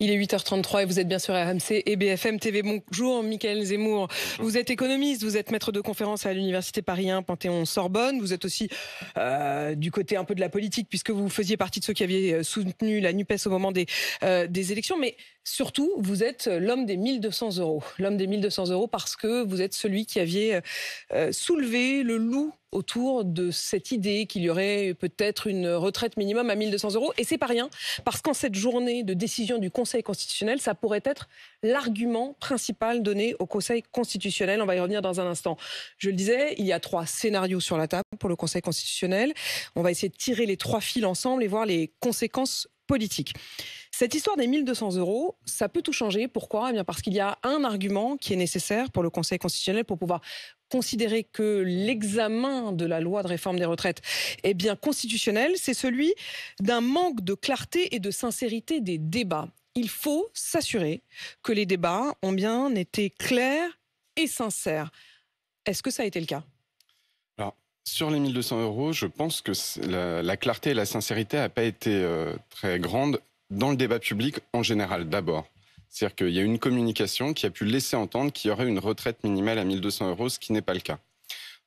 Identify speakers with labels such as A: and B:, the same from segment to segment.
A: Il est 8h33 et vous êtes bien sur RMC et BFM TV. Bonjour, Michael Zemmour. Vous êtes économiste, vous êtes maître de conférence à l'Université Paris 1, Panthéon-Sorbonne. Vous êtes aussi euh, du côté un peu de la politique puisque vous faisiez partie de ceux qui avaient euh, soutenu la NUPES au moment des, euh, des élections. Mais surtout, vous êtes l'homme des 1200 euros. L'homme des 1200 euros parce que vous êtes celui qui aviez euh, soulevé le loup autour de cette idée qu'il y aurait peut-être une retraite minimum à 1200 euros. Et c'est pas rien, parce qu'en cette journée de décision du Conseil constitutionnel, ça pourrait être l'argument principal donné au Conseil constitutionnel. On va y revenir dans un instant. Je le disais, il y a trois scénarios sur la table pour le Conseil constitutionnel. On va essayer de tirer les trois fils ensemble et voir les conséquences Cette histoire des 1200 euros, ça peut tout changer. Pourquoi? Eh bien Parce qu'il y a un argument qui est nécessaire pour le Conseil constitutionnel pour pouvoir considérer que l'examen de la loi de réforme des retraites est bien constitutionnel, c'est celui d'un manque de clarté et de sincérité des débats. Il faut s'assurer que les débats ont bien été clairs et sincères. Est-ce que ça a été le cas?
B: Sur les 1200 euros, je pense que la, la clarté et la sincérité n'a pas été euh, très grande dans le débat public en général d'abord. C'est-à-dire qu'il y a une communication qui a pu laisser entendre qu'il y aurait une retraite minimale à 1200 euros, ce qui n'est pas le cas.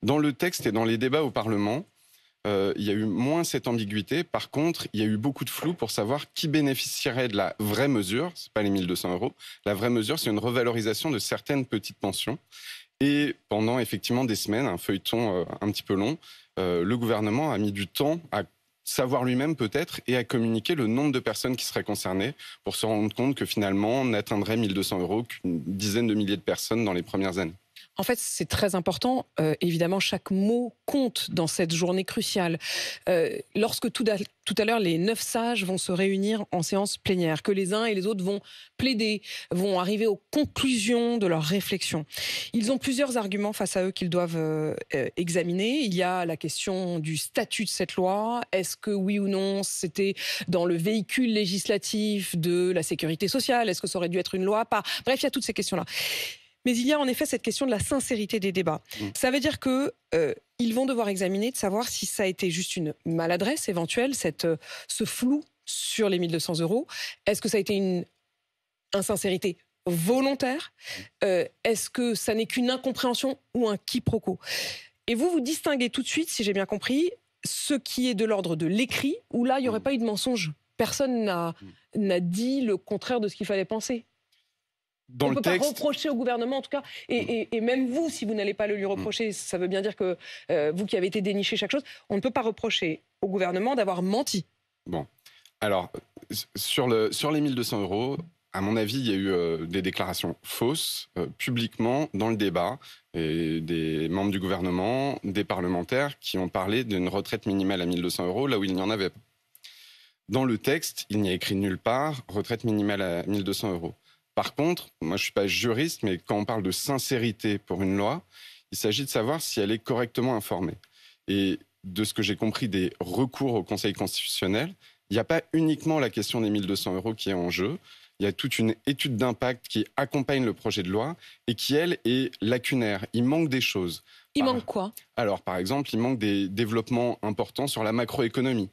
B: Dans le texte et dans les débats au Parlement, euh, il y a eu moins cette ambiguïté. Par contre, il y a eu beaucoup de flou pour savoir qui bénéficierait de la vraie mesure. C'est pas les 1200 euros. La vraie mesure, c'est une revalorisation de certaines petites pensions. Et pendant effectivement des semaines, un feuilleton euh, un petit peu long, euh, le gouvernement a mis du temps à savoir lui-même peut-être et à communiquer le nombre de personnes qui seraient concernées pour se rendre compte que finalement on n'atteindrait 1200 euros qu'une dizaine de milliers de personnes dans les premières années.
A: En fait, c'est très important. Euh, évidemment, chaque mot compte dans cette journée cruciale. Euh, lorsque tout à, tout à l'heure, les neuf sages vont se réunir en séance plénière, que les uns et les autres vont plaider, vont arriver aux conclusions de leurs réflexions. Ils ont plusieurs arguments face à eux qu'ils doivent euh, examiner. Il y a la question du statut de cette loi. Est-ce que oui ou non, c'était dans le véhicule législatif de la sécurité sociale? Est-ce que ça aurait dû être une loi? Pas. Bref, il y a toutes ces questions-là. Mais il y a en effet cette question de la sincérité des débats. Mmh. Ça veut dire que euh, ils vont devoir examiner de savoir si ça a été juste une maladresse éventuelle, cette, euh, ce flou sur les 1200 euros. Est-ce que ça a été une insincérité volontaire? Mmh. euh, Est-ce que ça n'est qu'une incompréhension ou un quiproquo? Et vous, vous distinguez tout de suite, si j'ai bien compris, ce qui est de l'ordre de l'écrit, où là, il n'y aurait mmh. pas eu de mensonge. Personne n'a dit le contraire de ce qu'il fallait penser on ne peut pas reprocher au gouvernement, en tout cas, et, même vous, si vous n'allez pas le lui reprocher, ça veut bien dire que euh, vous qui avez été déniché chaque chose, on ne peut pas reprocher au gouvernement d'avoir menti.
B: Bon, alors, sur, le, sur les 1200 euros, à mon avis, il y a eu euh, des déclarations fausses euh, publiquement dans le débat, et des membres du gouvernement, des parlementaires qui ont parlé d'une retraite minimale à 1200 euros là où il n'y en avait pas. Dans le texte, il n'y a écrit nulle part retraite minimale à 1200 euros. Par contre, moi je ne suis pas juriste, mais quand on parle de sincérité pour une loi, il s'agit de savoir si elle est correctement informée. Et de ce que j'ai compris des recours au Conseil constitutionnel, il n'y a pas uniquement la question des 1200 euros qui est en jeu. Il y a toute une étude d'impact qui accompagne le projet de loi et qui, elle, est lacunaire. Il manque des choses.
A: Il manque quoi?
B: Alors, par exemple, il manque des développements importants sur la macroéconomie.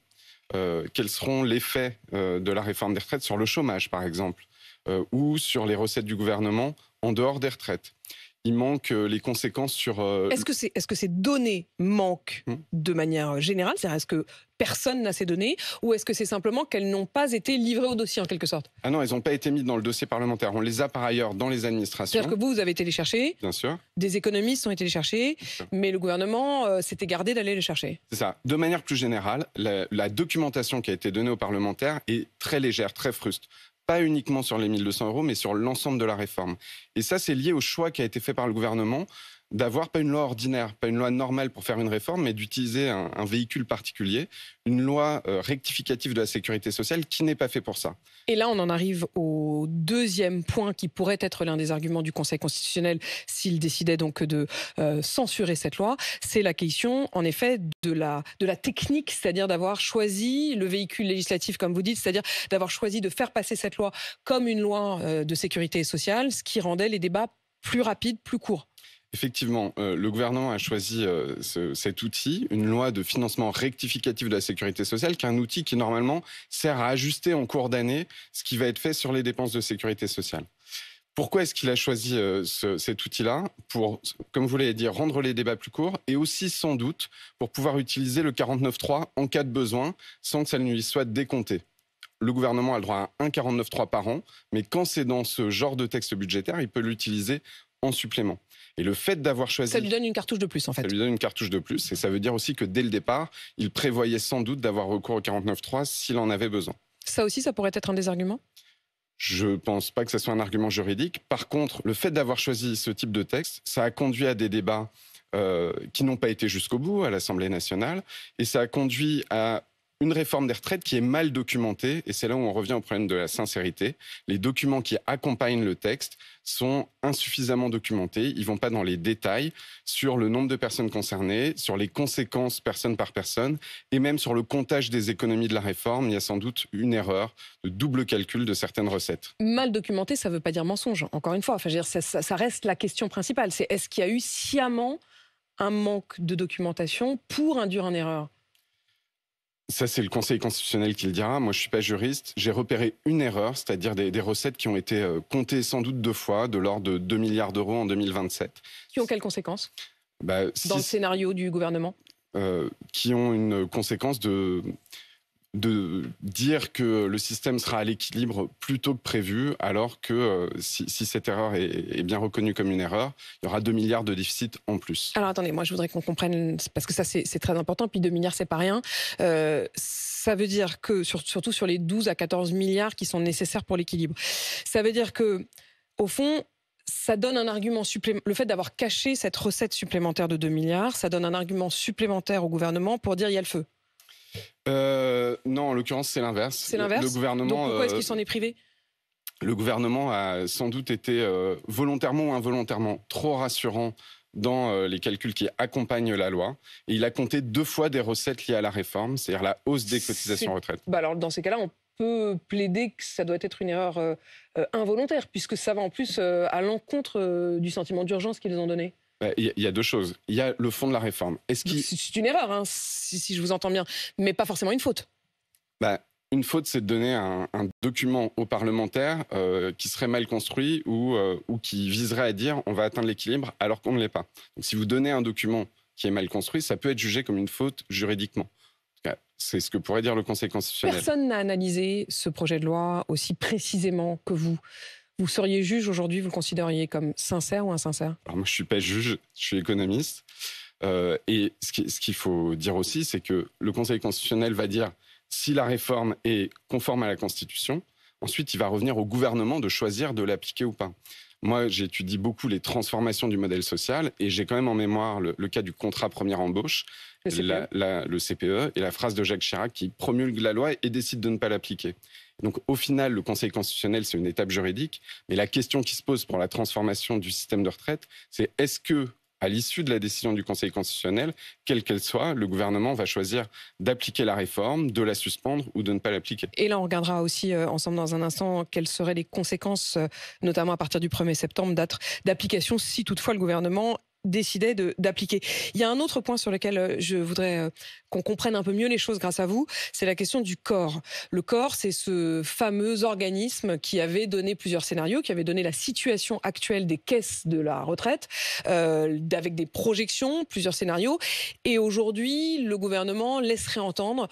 B: Euh, quels seront les effets euh, de la réforme des retraites sur le chômage, par exemple? Euh, ou sur les recettes du gouvernement en dehors des retraites. Il manque euh, les conséquences sur.
A: Euh, est-ce que, c'est, est-ce que ces données manquent hmm. de manière générale? C'est-à-dire, est-ce que personne n'a ces données ou est-ce que c'est simplement qu'elles n'ont pas été livrées au dossier en quelque sorte?
B: Ah non, elles n'ont pas été mises dans le dossier parlementaire. On les a par ailleurs dans les administrations.
A: C'est-à-dire que vous, vous avez été les chercher
B: Bien sûr.
A: Des économistes ont été les chercher, mais le gouvernement s'était gardé d'aller les chercher.
B: C'est ça. De manière plus générale, la, la, documentation qui a été donnée aux parlementaires est très légère, très fruste pas uniquement sur les 1200 euros, mais sur l'ensemble de la réforme. Et ça, c'est lié au choix qui a été fait par le gouvernement d'avoir pas une loi ordinaire, pas une loi normale pour faire une réforme, mais d'utiliser un, véhicule particulier, une loi euh, rectificative de la sécurité sociale qui n'est pas fait pour ça.
A: Et là, on en arrive au deuxième point qui pourrait être l'un des arguments du Conseil constitutionnel s'il décidait donc de euh, censurer cette loi. C'est la question, en effet, de la, de la technique, c'est-à-dire d'avoir choisi le véhicule législatif, comme vous dites, c'est-à-dire d'avoir choisi de faire passer cette loi comme une loi euh, de sécurité sociale, ce qui rendait les débats plus rapides, plus courts.
B: Effectivement, euh, le gouvernement a choisi euh, cet outil, une loi de financement rectificatif de la sécurité sociale, qui est un outil qui normalement sert à ajuster en cours d'année ce qui va être fait sur les dépenses de sécurité sociale. Pourquoi est-ce qu'il a choisi euh, cet outil-là? Pour, comme vous l'avez dit, rendre les débats plus courts et aussi sans doute pour pouvoir utiliser le 49.3 en cas de besoin sans que ça ne lui soit décompté le gouvernement a le droit à un 49.3 par an, mais quand c'est dans ce genre de texte budgétaire, il peut l'utiliser en supplément. Et le fait d'avoir choisi...
A: Ça lui donne une cartouche de plus, en fait.
B: Ça lui donne une cartouche de plus. Et ça veut dire aussi que dès le départ, il prévoyait sans doute d'avoir recours au 49.3 s'il en avait besoin.
A: Ça aussi, ça pourrait être un des arguments?
B: Je ne pense pas que ce soit un argument juridique. Par contre, le fait d'avoir choisi ce type de texte, ça a conduit à des débats euh, qui n'ont pas été jusqu'au bout à l'Assemblée nationale, et ça a conduit à une réforme des retraites qui est mal documentée, et c'est là où on revient au problème de la sincérité. Les documents qui accompagnent le texte sont insuffisamment documentés, ils vont pas dans les détails sur le nombre de personnes concernées, sur les conséquences personne par personne, et même sur le comptage des économies de la réforme. Il y a sans doute une erreur de double calcul de certaines recettes.
A: Mal documenté, ça ne veut pas dire mensonge, encore une fois. Dire, ça, reste la question principale. C'est est-ce qu'il y a eu sciemment un manque de documentation pour induire en erreur?
B: Ça, c'est le Conseil constitutionnel qui le dira. Moi, je suis pas juriste. J'ai repéré une erreur, c'est-à-dire des, recettes qui ont été euh, comptées sans doute deux fois, de l'ordre de 2 milliards d'euros en 2027.
A: Qui ont quelles conséquences? Bah, Dans le scénario du gouvernement?
B: Euh, Qui ont une conséquence de de dire que le système sera à l'équilibre plus tôt que prévu, alors que euh, si, cette erreur est, bien reconnue comme une erreur, il y aura 2 milliards de déficit en plus.
A: Alors attendez, moi je voudrais qu'on comprenne, parce que ça c'est très important, puis 2 milliards c'est pas rien. Euh, ça veut dire que, surtout sur les 12 à 14 milliards qui sont nécessaires pour l'équilibre, ça veut dire que, au fond, ça donne un argument supplémentaire. Le fait d'avoir caché cette recette supplémentaire de 2 milliards, ça donne un argument supplémentaire au gouvernement pour dire il y a le feu.
B: Euh, non, en l'occurrence, c'est l'inverse.
A: C'est l'inverse. Le gouvernement. Donc pourquoi est-ce qu'il euh, s'en est privé?
B: Le gouvernement a sans doute été euh, volontairement ou involontairement trop rassurant dans les calculs qui accompagnent la loi. Et il a compté deux fois des recettes liées à la réforme, c'est-à-dire la hausse des cotisations retraite.
A: Bah alors, dans ces cas-là, on peut plaider que ça doit être une erreur involontaire, puisque ça va en plus à l'encontre du sentiment d'urgence qu'ils ont donné.
B: Bah, il y, a deux choses. Il y a le fond de la réforme.
A: C'est une erreur, hein, si, je vous entends bien, mais pas forcément une faute.
B: Bah, une faute, c'est de donner un, document aux parlementaires euh, qui serait mal construit ou, euh, ou qui viserait à dire on va atteindre l'équilibre alors qu'on ne l'est pas. Donc, si vous donnez un document qui est mal construit, ça peut être jugé comme une faute juridiquement. C'est ce que pourrait dire le Conseil constitutionnel.
A: Personne n'a analysé ce projet de loi aussi précisément que vous. Vous seriez juge aujourd'hui, vous le considériez comme sincère ou insincère?
B: Alors moi, je suis pas juge, je suis économiste. Euh, et ce qu'il faut dire aussi, c'est que le Conseil constitutionnel va dire si la réforme est conforme à la Constitution. Ensuite, il va revenir au gouvernement de choisir de l'appliquer ou pas. Moi, j'étudie beaucoup les transformations du modèle social et j'ai quand même en mémoire le, cas du contrat première embauche, le CPE. le CPE et la phrase de Jacques Chirac qui promulgue la loi et décide de ne pas l'appliquer. Donc au final, le Conseil constitutionnel, c'est une étape juridique, mais la question qui se pose pour la transformation du système de retraite, c'est est-ce que à l'issue de la décision du Conseil constitutionnel, quelle qu'elle soit, le gouvernement va choisir d'appliquer la réforme, de la suspendre ou de ne pas l'appliquer?
A: Et là, on regardera aussi euh, ensemble dans un instant quelles seraient les conséquences, euh, notamment à partir du 1er septembre, d'application si toutefois le gouvernement décidait d'appliquer. Il y a un autre point sur lequel euh, je voudrais euh, qu'on comprenne un peu mieux les choses grâce à vous, c'est la question du corps. Le corps, c'est ce fameux organisme qui avait donné plusieurs scénarios, qui avait donné la situation actuelle des caisses de la retraite, euh, avec des projections, plusieurs scénarios. Et aujourd'hui, le gouvernement laisserait entendre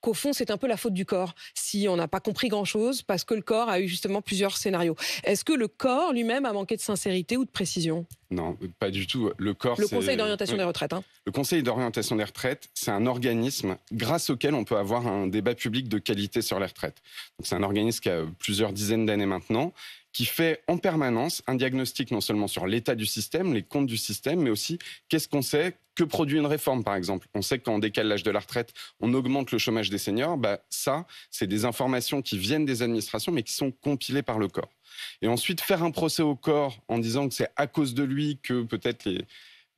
A: qu'au fond, c'est un peu la faute du corps si on n'a pas compris grand-chose parce que le corps a eu justement plusieurs scénarios. Est-ce que le corps lui-même a manqué de sincérité ou de précision?
B: Non, pas du tout. Le corps,
A: le Conseil d'orientation des retraites. Hein.
B: Le Conseil d'orientation des retraites, c'est un organisme grâce auquel on peut avoir un débat public de qualité sur les retraites. C'est un organisme qui a plusieurs dizaines d'années maintenant qui fait en permanence un diagnostic non seulement sur l'état du système, les comptes du système, mais aussi qu'est-ce qu'on sait, que produit une réforme par exemple. On sait que quand on décale l'âge de la retraite, on augmente le chômage des seniors. Bah, ça, c'est des informations qui viennent des administrations, mais qui sont compilées par le corps. Et ensuite, faire un procès au corps en disant que c'est à cause de lui que peut-être les,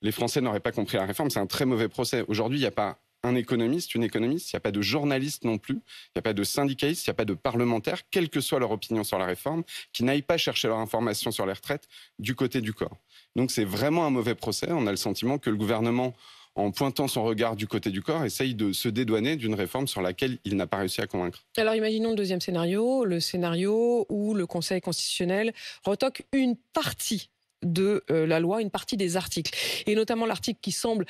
B: les Français n'auraient pas compris la réforme, c'est un très mauvais procès. Aujourd'hui, il n'y a pas un économiste, une économiste, il n'y a pas de journaliste non plus, il n'y a pas de syndicaliste, il n'y a pas de parlementaire, quelle que soit leur opinion sur la réforme, qui n'aillent pas chercher leur information sur les retraites du côté du corps. Donc c'est vraiment un mauvais procès. On a le sentiment que le gouvernement en pointant son regard du côté du corps, essaye de se dédouaner d'une réforme sur laquelle il n'a pas réussi à convaincre.
A: Alors imaginons le deuxième scénario, le scénario où le Conseil constitutionnel retoque une partie de euh, la loi, une partie des articles, et notamment l'article qui semble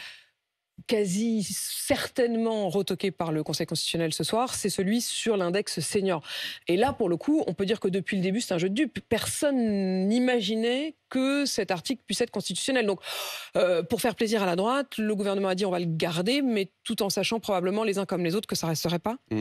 A: quasi certainement retoqué par le Conseil constitutionnel ce soir, c'est celui sur l'index senior. Et là, pour le coup, on peut dire que depuis le début, c'est un jeu de dupes. Personne n'imaginait que cet article puisse être constitutionnel. Donc, euh, pour faire plaisir à la droite, le gouvernement a dit on va le garder, mais tout en sachant probablement les uns comme les autres que ça resterait pas.
B: Mmh.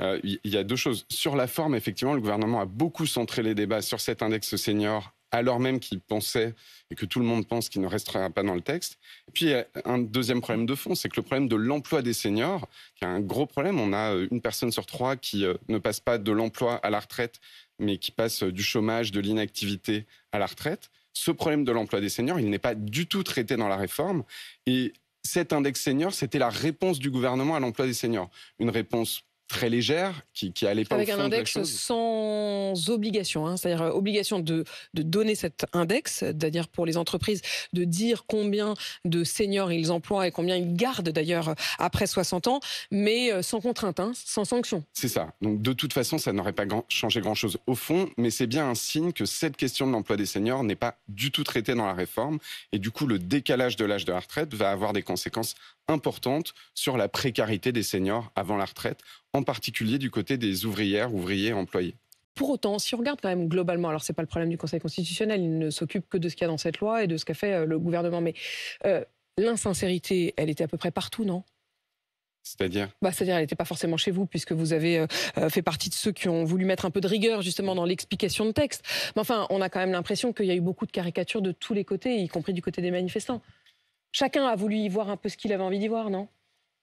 B: Euh, il y a deux choses. Sur la forme, effectivement, le gouvernement a beaucoup centré les débats sur cet index senior alors même qu'il pensait et que tout le monde pense qu'il ne restera pas dans le texte. Et puis, un deuxième problème de fond, c'est que le problème de l'emploi des seniors, qui est un gros problème, on a euh, une personne sur trois qui euh, ne passe pas de l'emploi à la retraite, mais qui passe euh, du chômage, de l'inactivité à la retraite. Ce problème de l'emploi des seniors, il n'est pas du tout traité dans la réforme. Et cet index senior, c'était la réponse du gouvernement à l'emploi des seniors. Une réponse très légère, qui, qui allait pas
A: Avec
B: un
A: index sans obligation, hein, c'est-à-dire euh, obligation de, de, donner cet index, c'est-à-dire pour les entreprises de dire combien de seniors ils emploient et combien ils gardent d'ailleurs après 60 ans, mais euh, sans contrainte, hein, sans sanction.
B: C'est ça. Donc de toute façon, ça n'aurait pas grand, changé grand-chose au fond, mais c'est bien un signe que cette question de l'emploi des seniors n'est pas du tout traitée dans la réforme, et du coup le décalage de l'âge de la retraite va avoir des conséquences importante sur la précarité des seniors avant la retraite, en particulier du côté des ouvrières, ouvriers, employés.
A: Pour autant, si on regarde quand même globalement, alors c'est pas le problème du Conseil constitutionnel, il ne s'occupe que de ce qu'il y a dans cette loi et de ce qu'a fait euh, le gouvernement, mais euh, l'insincérité, elle était à peu près partout, non?
B: C'est-à-dire?
A: Bah, C'est-à-dire, elle n'était pas forcément chez vous, puisque vous avez euh, fait partie de ceux qui ont voulu mettre un peu de rigueur, justement, dans l'explication de texte. Mais enfin, on a quand même l'impression qu'il y a eu beaucoup de caricatures de tous les côtés, y compris du côté des manifestants. Chacun a voulu y voir un peu ce qu'il avait envie d'y voir, non?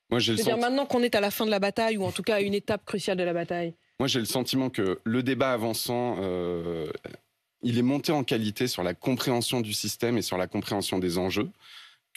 B: Moi, j'ai le dire,
A: maintenant qu'on est à la fin de la bataille, ou en tout cas à une étape cruciale de la bataille.
B: Moi, j'ai le sentiment que le débat avançant, euh, il est monté en qualité sur la compréhension du système et sur la compréhension des enjeux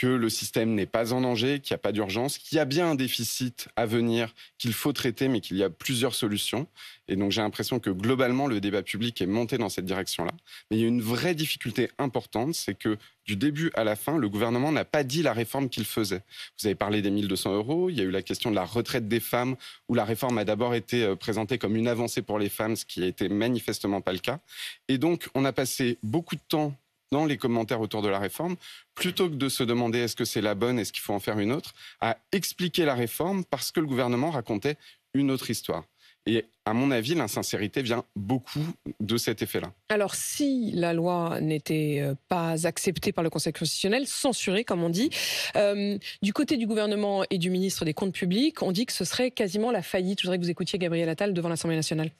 B: que le système n'est pas en danger, qu'il n'y a pas d'urgence, qu'il y a bien un déficit à venir, qu'il faut traiter, mais qu'il y a plusieurs solutions. Et donc j'ai l'impression que globalement, le débat public est monté dans cette direction-là. Mais il y a une vraie difficulté importante, c'est que du début à la fin, le gouvernement n'a pas dit la réforme qu'il faisait. Vous avez parlé des 1200 euros, il y a eu la question de la retraite des femmes, où la réforme a d'abord été euh, présentée comme une avancée pour les femmes, ce qui a été manifestement pas le cas. Et donc on a passé beaucoup de temps dans les commentaires autour de la réforme, plutôt que de se demander est-ce que c'est la bonne, est-ce qu'il faut en faire une autre, à expliquer la réforme parce que le gouvernement racontait une autre histoire. Et à mon avis, l'insincérité vient beaucoup de cet effet-là.
A: Alors, si la loi n'était euh, pas acceptée par le Conseil constitutionnel, censurée, comme on dit, euh, du côté du gouvernement et du ministre des Comptes publics, on dit que ce serait quasiment la faillite. Je voudrais que vous écoutiez Gabriel Attal devant l'Assemblée nationale.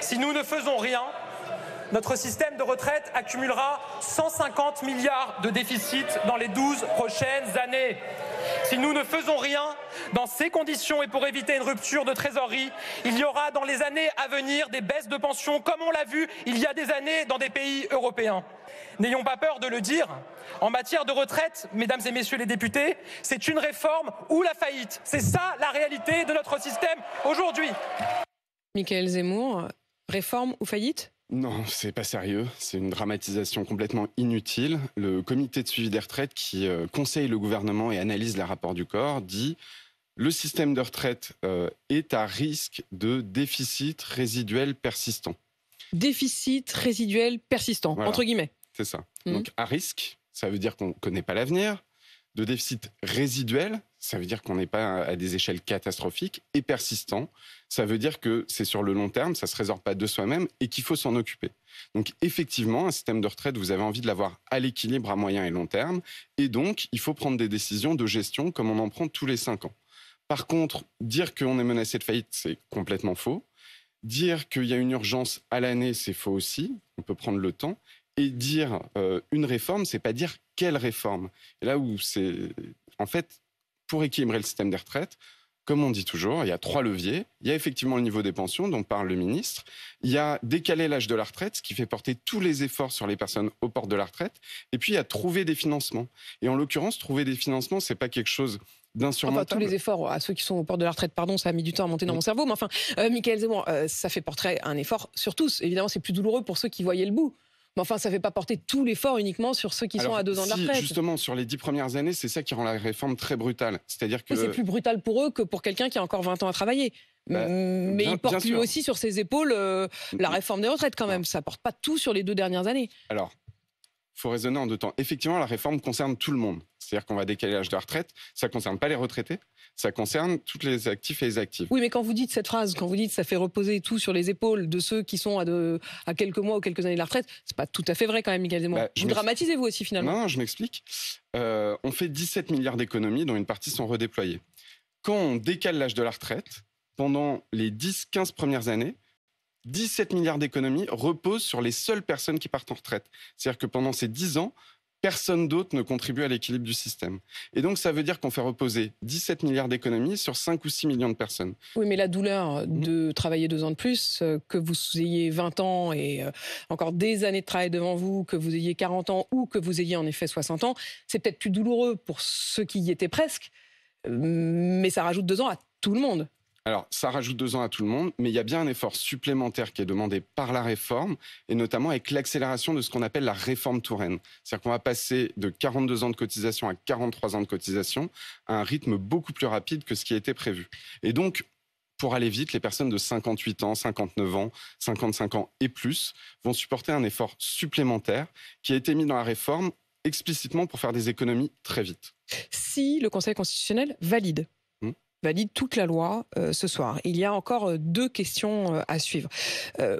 C: Si nous ne faisons rien, notre système de retraite accumulera 150 milliards de déficit dans les 12 prochaines années. Si nous ne faisons rien dans ces conditions et pour éviter une rupture de trésorerie, il y aura dans les années à venir des baisses de pensions comme on l'a vu il y a des années dans des pays européens. N'ayons pas peur de le dire. En matière de retraite, mesdames et messieurs les députés, c'est une réforme ou la faillite. C'est ça la réalité de notre système aujourd'hui.
A: Michael Zemmour, réforme ou faillite?
B: Non, c'est pas sérieux. C'est une dramatisation complètement inutile. Le comité de suivi des retraites qui euh, conseille le gouvernement et analyse les rapports du corps dit le système de retraite euh, est à risque de déficit résiduel persistant.
A: Déficit résiduel persistant, entre guillemets.
B: C'est ça. Mmh. Donc à risque, ça veut dire qu'on ne connaît pas l'avenir. De déficit résiduel, ça veut dire qu'on n'est pas à des échelles catastrophiques et persistant. Ça veut dire que c'est sur le long terme, ça se résorbe pas de soi-même et qu'il faut s'en occuper. Donc effectivement, un système de retraite, vous avez envie de l'avoir à l'équilibre à moyen et long terme, et donc il faut prendre des décisions de gestion comme on en prend tous les cinq ans. Par contre, dire qu'on est menacé de faillite, c'est complètement faux. Dire qu'il y a une urgence à l'année, c'est faux aussi. On peut prendre le temps. Et dire euh, une réforme, c'est pas dire quelle réforme. Et là où c'est, en fait, pour équilibrer le système des retraites, comme on dit toujours, il y a trois leviers. Il y a effectivement le niveau des pensions dont parle le ministre. Il y a décaler l'âge de la retraite, ce qui fait porter tous les efforts sur les personnes aux portes de la retraite. Et puis il y a trouver des financements. Et en l'occurrence, trouver des financements, c'est pas quelque chose d'insurmontable.
A: Enfin, tous les efforts à ceux qui sont aux portes de la retraite, pardon, ça a mis du temps à monter dans mon cerveau. Mais enfin, euh, Michael Zemmour, euh, ça fait porter un effort sur tous. Évidemment, c'est plus douloureux pour ceux qui voyaient le bout. Mais enfin, ça ne fait pas porter tout l'effort uniquement sur ceux qui sont à deux ans de la retraite.
B: Justement, sur les dix premières années, c'est ça qui rend la réforme très brutale. C'est-à-dire que.
A: c'est plus brutal pour eux que pour quelqu'un qui a encore 20 ans à travailler. Bah, mais il porte lui aussi sur ses épaules euh, la réforme des retraites quand même. Ça ne porte pas tout sur les deux dernières années.
B: Alors, faut raisonner en deux temps. Effectivement, la réforme concerne tout le monde. C'est-à-dire qu'on va décaler l'âge de la retraite. Ça ne concerne pas les retraités, ça concerne tous les actifs et les actifs.
A: Oui, mais quand vous dites cette phrase, quand vous dites ça fait reposer tout sur les épaules de ceux qui sont à, à quelques mois ou quelques années de la retraite, c'est pas tout à fait vrai quand même, Michael Zemmour. Bah, vous dramatisez vous aussi finalement.
B: Non, je m'explique. Euh, on fait 17 milliards d'économies dont une partie sont redéployées. Quand on décale l'âge de la retraite, pendant les 10-15 premières années, 17 milliards d'économies reposent sur les seules personnes qui partent en retraite. C'est-à-dire que pendant ces 10 ans, personne d'autre ne contribue à l'équilibre du système. Et donc, ça veut dire qu'on fait reposer 17 milliards d'économies sur 5 ou 6 millions de personnes.
A: Oui, mais la douleur de travailler deux ans de plus, euh, que vous ayez 20 ans et euh, encore des années de travail devant vous, que vous ayez 40 ans ou que vous ayez en effet 60 ans, c'est peut-être plus douloureux pour ceux qui y étaient presque, euh, mais ça rajoute deux ans à tout le monde.
B: Alors, ça rajoute deux ans à tout le monde, mais il y a bien un effort supplémentaire qui est demandé par la réforme, et notamment avec l'accélération de ce qu'on appelle la réforme Touraine. C'est-à-dire qu'on va passer de 42 ans de cotisation à 43 ans de cotisation à un rythme beaucoup plus rapide que ce qui été prévu. Et donc, pour aller vite, les personnes de 58 ans, 59 ans, 55 ans et plus vont supporter un effort supplémentaire qui a été mis dans la réforme explicitement pour faire des économies très vite.
A: Si le Conseil constitutionnel valide valide toute la loi euh, ce soir. Il y a encore euh, deux questions euh, à suivre.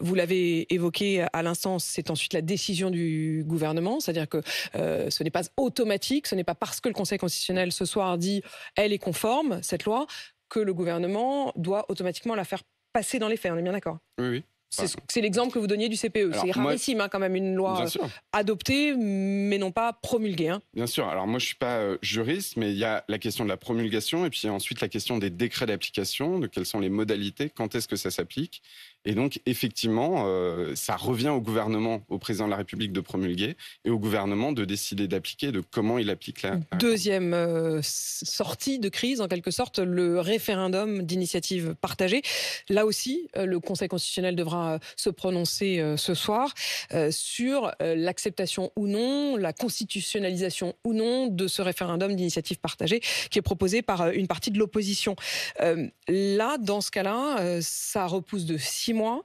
A: vous l'avez évoqué à l'instant, c'est ensuite la décision du gouvernement, c'est-à-dire que ce n'est pas automatique, ce n'est pas parce que le Conseil constitutionnel ce soir dit elle est conforme, cette loi, que le gouvernement doit automatiquement la faire passer dans les faits. On est bien d'accord?
B: Oui, oui.
A: C'est l'exemple que vous donniez du CPE. C'est rarissime hein, quand même une loi adoptée, mais non pas promulguée. Hein.
B: Bien sûr. Alors moi je suis pas euh, juriste, mais il y a la question de la promulgation et puis ensuite la question des décrets d'application, de quelles sont les modalités, quand est-ce que ça s'applique. Et donc, effectivement, euh, ça revient au gouvernement, au président de la République de promulguer et au gouvernement de décider d'appliquer, de comment il applique la.
A: Deuxième euh, sortie de crise, en quelque sorte, le référendum d'initiative partagée. Là aussi, euh, le Conseil constitutionnel devra se prononcer ce soir sur l'acceptation ou non, la constitutionnalisation ou non de ce référendum d'initiative partagée qui est proposé par une partie de l'opposition. là, dans ce cas-là, ça repousse de six mois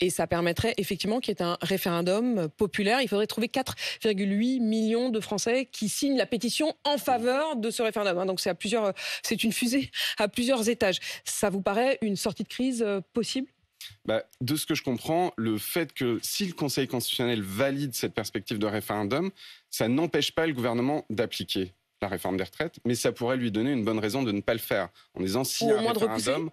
A: et ça permettrait effectivement qu'il y ait un référendum populaire. Il faudrait trouver 4,8 millions de Français qui signent la pétition en faveur de ce référendum. Hein. Donc c'est à plusieurs, c'est une fusée à plusieurs étages. Ça vous paraît une sortie de crise euh, possible?
B: Bah, de ce que je comprends, le fait que si le Conseil constitutionnel valide cette perspective de référendum, ça n'empêche pas le gouvernement d'appliquer la réforme des retraites, mais ça pourrait lui donner une bonne raison de ne pas le faire, en disant si un référendum,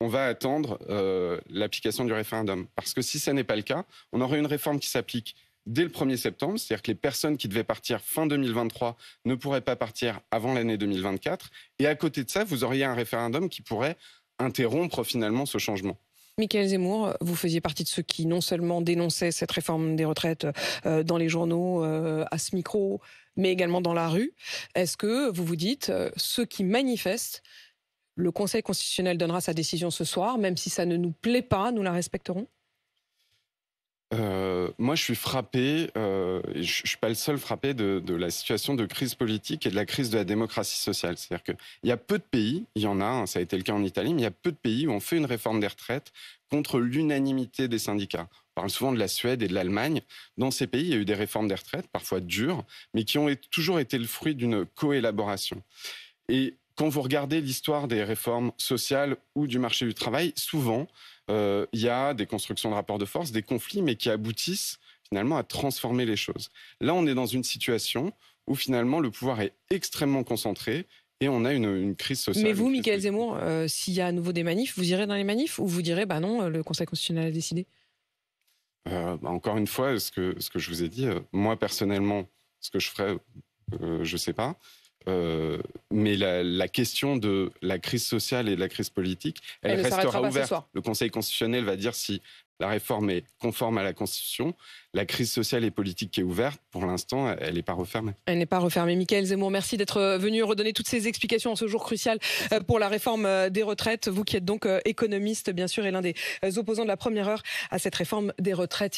B: on va attendre euh, l'application du référendum. Parce que si ce n'est pas le cas, on aurait une réforme qui s'applique dès le 1er septembre, c'est-à-dire que les personnes qui devaient partir fin 2023 ne pourraient pas partir avant l'année 2024. Et à côté de ça, vous auriez un référendum qui pourrait interrompre finalement ce changement.
A: Michael Zemmour, vous faisiez partie de ceux qui non seulement dénonçaient cette réforme des retraites euh, dans les journaux, euh, à ce micro, mais également dans la rue. Est-ce que vous vous dites, ceux qui manifestent, le Conseil constitutionnel donnera sa décision ce soir, même si ça ne nous plaît pas, nous la respecterons?
B: Euh, moi, je suis frappé, euh, je ne suis pas le seul frappé de, la situation de crise politique et de la crise de la démocratie sociale. C'est-à-dire qu'il y a peu de pays, il y en a, hein, ça a été le cas en Italie, mais il y a peu de pays où on fait une réforme des retraites contre l'unanimité des syndicats. On parle souvent de la Suède et de l'Allemagne. Dans ces pays, il y a eu des réformes des retraites, parfois dures, mais qui ont toujours été le fruit d'une coélaboration. Et quand vous regardez l'histoire des réformes sociales ou du marché du travail, souvent, euh, il y a des constructions de rapports de force, des conflits, mais qui aboutissent finalement à transformer les choses. Là, on est dans une situation où finalement le pouvoir est extrêmement concentré et on a une, crise sociale.
A: Mais vous, Michael Zemmour, euh, s'il y a à nouveau des manifs, vous irez dans les manifs ou vous direz, bah non, le Conseil constitutionnel a décidé?
B: Euh, bah Encore une fois, ce que, ce que je vous ai dit, moi personnellement, ce que je ferais, je ne sais pas. Euh, mais la, la, question de la crise sociale et de la crise politique, elle, elle restera ouverte. Le Conseil constitutionnel va dire si la réforme est conforme à la Constitution. La crise sociale et politique qui est ouverte, pour l'instant, elle n'est pas refermée.
A: Elle n'est pas refermée. Michael Zemmour, merci d'être venu redonner toutes ces explications en ce jour crucial euh, pour la réforme euh, des retraites. Vous qui êtes donc économiste, bien sûr, et l'un des opposants de la première heure à cette réforme des retraites.